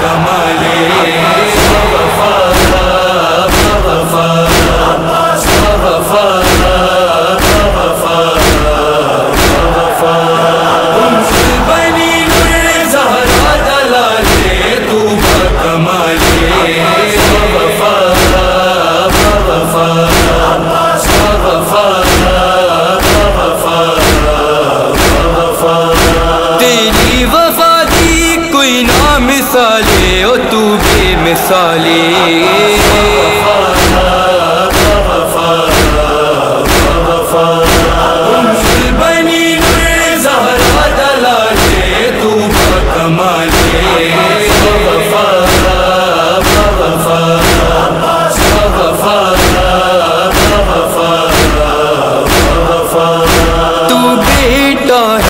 Cama. बेमिसाले ओ तू बेमिसाले